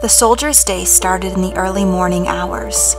The soldier's day started in the early morning hours.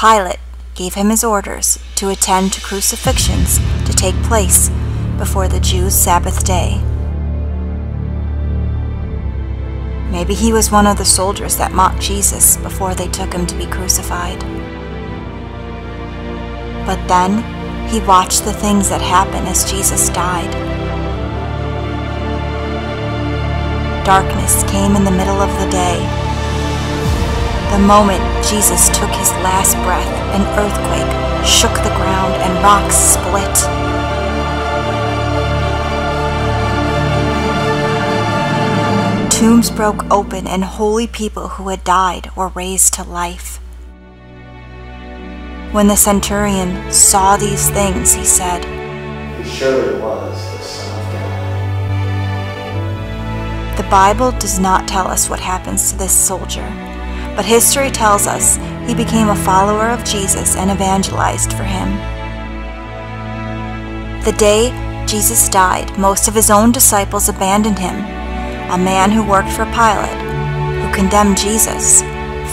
Pilate gave him his orders to attend to crucifixions to take place before the Jews' Sabbath day. Maybe he was one of the soldiers that mocked Jesus before they took him to be crucified. But then he watched the things that happened as Jesus died. Darkness came in the middle of the day the moment Jesus took his last breath, an earthquake shook the ground and rocks split. Tombs broke open and holy people who had died were raised to life. When the centurion saw these things, he said, He surely was the Son of God. The Bible does not tell us what happens to this soldier but history tells us he became a follower of Jesus and evangelized for him. The day Jesus died, most of his own disciples abandoned him. A man who worked for Pilate, who condemned Jesus,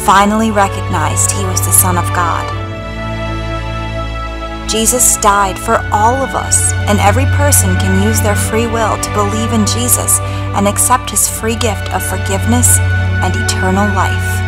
finally recognized he was the Son of God. Jesus died for all of us, and every person can use their free will to believe in Jesus and accept his free gift of forgiveness and eternal life.